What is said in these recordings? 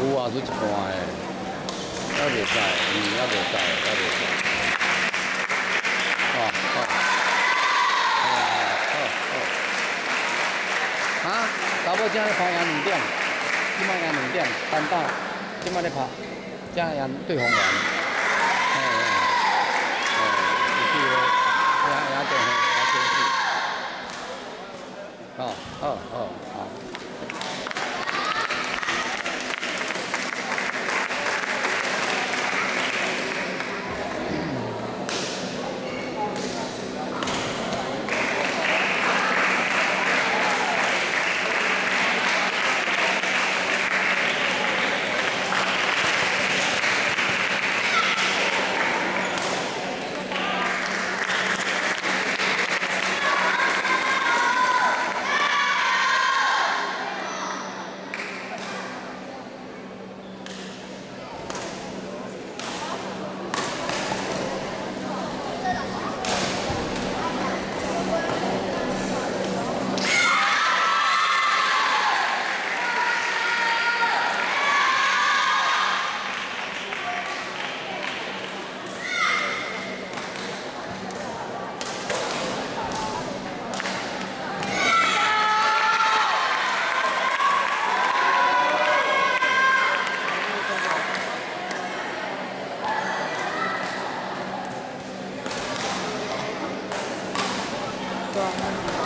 有啊，做一半的，也袂使，嗯，也袂使，也袂使。哦，好，好，好，啊，查某正咧拍赢两点，即摆赢两点，单打，即摆咧拍，正赢对方赢。嘿，嘿，嘿，是去咧，赢赢对方，赢对方。哦，啊，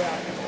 Yeah.